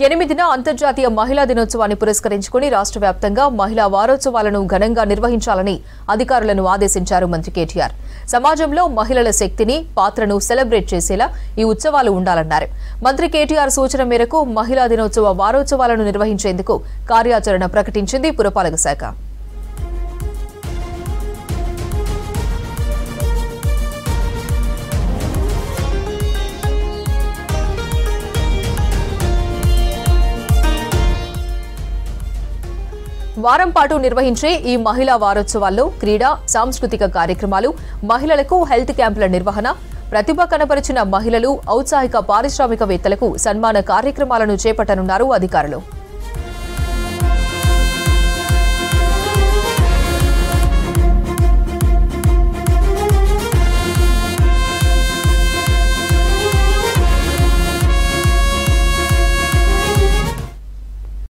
ఎనిమిదిన అంతర్జాతీయ మహిళా దినోత్సవాన్ని పురస్కరించుకుని రాష్ట్ర వ్యాప్తంగా మహిళా వారోత్సవాలను ఘనంగా నిర్వహించాలని అధికారులను ఆదేశించారు మంత్రి కేటీఆర్. సమాజంలో మహిళల శక్తిని పాత్రను సెలబ్రేట్ చేసేలా ఈ ఉత్సవాలు ఉండాలన్నారు. మంత్రి కేటీఆర్ సూచన మేరకు మహిళా దినోత్సవ వారోత్సవాలను నిర్వహించేందుకు కార్యాచరణ ప్రకటించింది పురపాలక శాఖ. వారం పాటు నిర్వహించే ఈ మహిళా వారోత్సవాల్లో క్రీడా సాంస్కృతిక కార్యక్రమాలు మహిళలకు హెల్త్ క్యాంపుల నిర్వహణ ప్రతిభ కనపరిచిన మహిళలు ఔత్సాహిక పారిశ్రామికవేత్తలకు సన్మాన కార్యక్రమాలను చేపట్టనున్నారు అధికారులు.